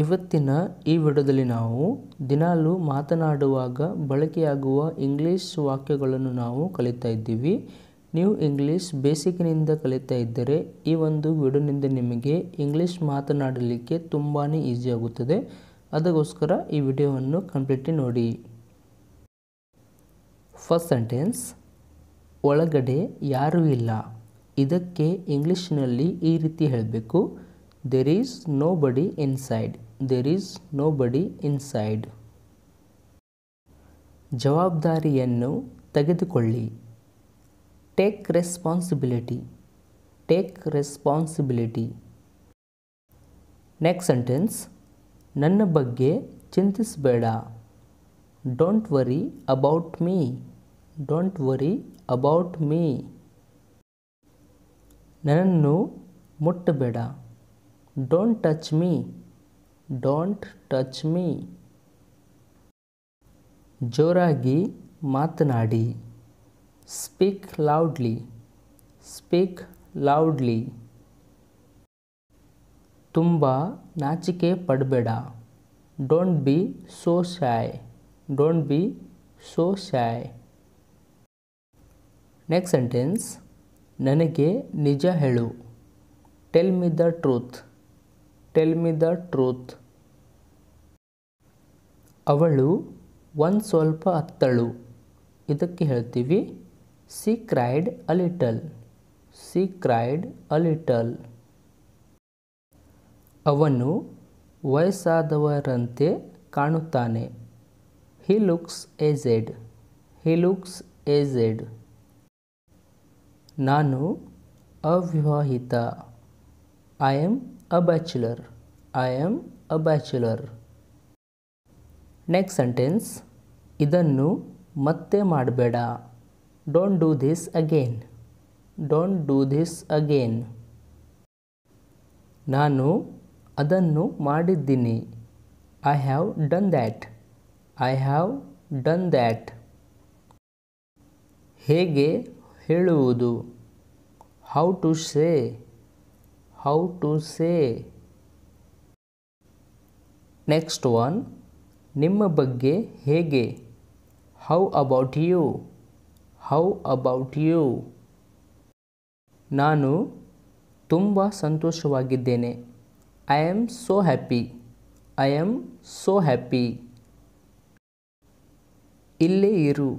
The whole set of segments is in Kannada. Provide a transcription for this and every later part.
ಇವತ್ತಿನ ಈ ವಿಡಿಯೋದಲ್ಲಿ ನಾವು ದಿನಾಲು ಮಾತನಾಡುವಾಗ ಬಳಕೆಯಾಗುವ ಇಂಗ್ಲೀಷ್ ವಾಕ್ಯಗಳನ್ನು ನಾವು ಕಲಿತಾ ಇದ್ದೀವಿ. ನೀವು ಇಂಗ್ಲೀಷ್ ಬೇಸಿಕ್ನಿಂದ ಕಲಿತಾ ಇದ್ದರೆ ಈ ಒಂದು ವಿಡಿಯೋನಿಂದ ನಿಮಗೆ ಇಂಗ್ಲೀಷ್ ಮಾತನಾಡಲಿಕ್ಕೆ ತುಂಬಾ ಈಸಿ ಆಗುತ್ತದೆ. ಅದಕ್ಕೋಸ್ಕರ ಈ ವಿಡಿಯೋವನ್ನು ಕಂಪ್ಲೀಟ್ಲಿ ನೋಡಿ. ಫಸ್ಟ್ ಸೆಂಟೆನ್ಸ್, ಒಳಗಡೆ ಯಾರೂ ಇಲ್ಲ. ಇದಕ್ಕೆ ಇಂಗ್ಲೀಷ್ನಲ್ಲಿ ಈ ರೀತಿ ಹೇಳಬೇಕು. There is nobody inside there is nobody inside ಜವಾಬ್ದಾರಿಯನ್ನು ತೆಗೆದುಕೊಳ್ಳಿ. Take responsibility take responsibility next sentence ನನ್ನ ಬಗ್ಗೆ ಚಿಂತಿಸಬೇಡ. Don't worry about me don't worry about me ನನ್ನನ್ನು ಮುಟ್ಟಬೇಡ. Don't touch me don't touch me. ಜೋರಾಗಿ ಮಾತನಾಡಿ. Speak loudly. Speak loudly. ತುಂಬ ನಾಚಿಕೆ ಪಡಬೇಡ. Don't be so shy. Don't be so shy. Next sentence, ನನಗೆ ನಿಜ ಹೇಳು. Tell me the truth. Tell me the truth ಅವಳು ಒಂದು ಸ್ವಲ್ಪ ಅತ್ತಳು. ಇದಕ್ಕೆ ಹೇಳ್ತೀವಿ she cried a little she cried a little ಅವನು ವಯಸ್ಸಾದವರಂತೆ ಕಾಣುತ್ತಾನೆ. He looks aged he looks aged ನಾನು ಅವಿವಾಹಿತ. I am a bachelor. I am a bachelor. Next sentence ಇದನ್ನು ಮತ್ತೆ ಮಾಡಬೇಡ. Don't do this again don't do this again ನಾನು ಅದನ್ನು ಮಾಡಿದ್ದೀನಿ. I have done that I have done that ಹೇಗೆ ಹೇಳುವುದು? How to say how to say next one ನಿಮ್ಮ ಬಗ್ಗೆ ಹೇಗೆ? How about you how about you ನಾನು ತುಂಬ ಸಂತೋಷವಾಗಿದ್ದೇನೆ. I am so happy I am so happy ಇಲ್ಲೇ ಇರು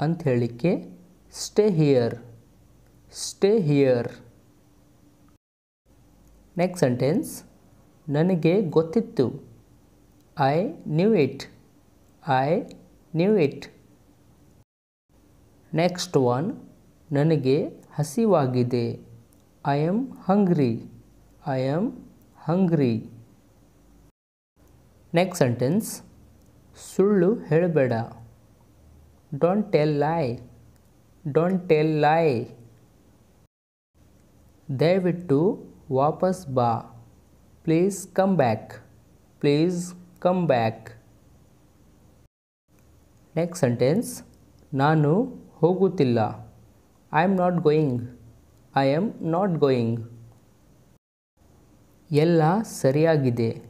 ಅಂತ ಹೇಳಲಿಕ್ಕೆ stay here stay here next sentence ನನಗೆ ಗೊತ್ತಿತ್ತು. I knew it I knew it next one ನನಗೆ ಹಸಿವಾಗಿದೆ. I am hungry I am hungry next sentence ಸುಳ್ಳು ಹೇಳಬೇಡ. Don't tell lie don't tell lie ದಯವಿಟ್ಟು ವಾಪಸ್ ಬಾ. Please come back. Please come back. Next sentence. ನಾನು ಹೋಗುತ್ತಿಲ್ಲ. I am not going. I am not going. ಎಲ್ಲ ಸರಿಯಾಗಿದೆ.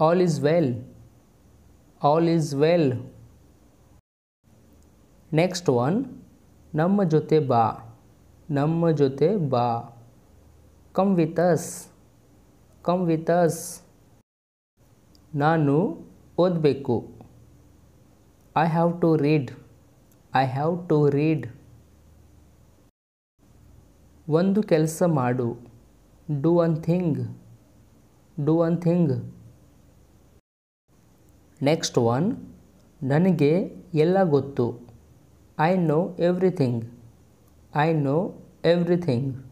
All is well. All is well. Next one. ನಮ್ಮ ಜೊತೆ ಬಾ. ನಮ್ಮ ಜೊತೆ ಬಾ. Come with us come with us ನಾನು ಓದಬೇಕು. I have to read I have to read ಒಂದು ಕೆಲಸ ಮಾಡು. Do one thing do one thing next one ನನಗೆ ಎಲ್ಲ ಗೊತ್ತು. I know everything I know everything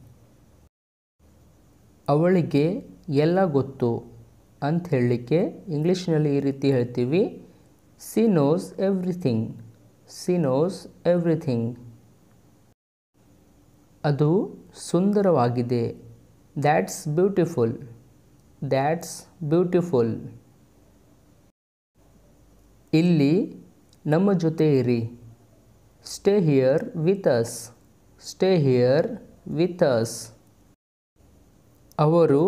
ಅವಳಿಗೆ ಎಲ್ಲ ಗೊತ್ತು ಅಂತ ಹೇಳಲಿಕ್ಕೆ ಇಂಗ್ಲೀಷ್ನಲ್ಲಿ ಈ ರೀತಿ ಹೇಳ್ತೀವಿ. She knows everything she knows everything ಅದು ಸುಂದರವಾಗಿದೆ. ದ್ಯಾಟ್ಸ್ ಬ್ಯೂಟಿಫುಲ್ ದ್ಯಾಟ್ಸ್ ಬ್ಯೂಟಿಫುಲ್ ಇಲ್ಲಿ ನಮ್ಮ ಜೊತೆ ಇರಿ. Stay here with us stay here with us ಅವರು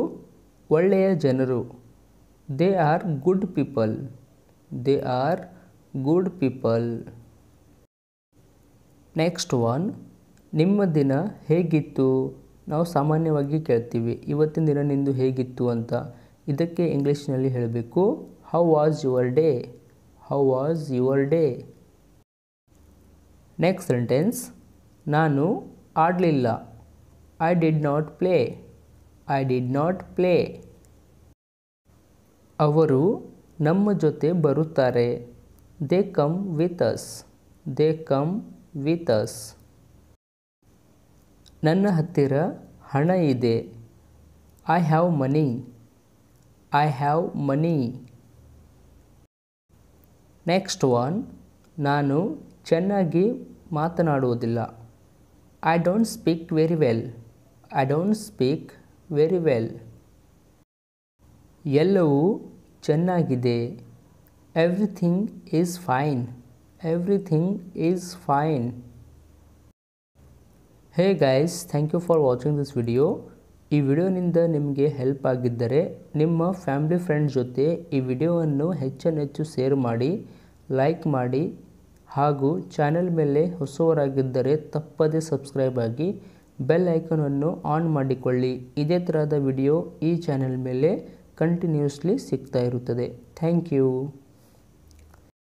ಒಳ್ಳೆಯ ಜನರು. They are good people they are good people next one ನಿಮ್ಮ ದಿನ ಹೇಗಿತ್ತು? ನಾವು ಸಾಮಾನ್ಯವಾಗಿ ಕೇಳ್ತೀವಿ, ಇವತ್ತಿನ ದಿನ ನಿಂದು ಹೇಗಿತ್ತು? ಅಂತ. ಇದಕ್ಕೆ ಇಂಗ್ಲೀಷ್ನಲ್ಲಿ ಹೇಳಬೇಕು how was your day how was your day next sentence ನಾನು ಆಡಲಿಲ್ಲ. I did not play I did not play ಅವರು ನಮ್ಮ ಜೊತೆ ಬರುತ್ತಾರೆ. They come with us they come with us ನನ್ನ ಹತ್ತಿರ ಹಣ ಇದೆ. I have money I have money next one ನಾನು ಚೆನ್ನಾಗಿ ಮಾತನಾಡುವುದಿಲ್ಲ. I don't speak very well I don't speak very well ಎಲ್ಲವೂ ಚೆನ್ನಾಗಿದೆ. Everything is fine everything is fine hey guys thank you for watching this video ಈ ವಿಡಿಯೋನಿಂದ ನಿಮಗೆ ಹೆಲ್ಪ್ ಆಗಿದ್ದರೆ ನಿಮ್ಮ ಫ್ಯಾಮಿಲಿ ಫ್ರೆಂಡ್ ಜೊತೆ ಈ ವಿಡಿಯೋವನ್ನು ಹೆಚ್ಚೆಚ್ಚು ಶೇರ್ ಮಾಡಿ ಲೈಕ್ ಮಾಡಿ ಹಾಗೂ ಚಾನೆಲ್ ಮೇಲೆ ಹೊಸವರಾಗಿದ್ದರೆ ತಪ್ಪದೇ ಸಬ್ಸ್ಕ್ರೈಬ್ ಆಗಿ ಬೆಲ್ ಐಕನನ್ನು ಆನ್ ಮಾಡಿಕೊಳ್ಳಿ. ಇದೇ ಥರದ ವಿಡಿಯೋ ಈ ಚಾನೆಲ್ ಮೇಲೆ ಕಂಟಿನ್ಯೂಸ್ಲಿ ಸಿಗ್ತಾ ಇರುತ್ತದೆ. Thank you.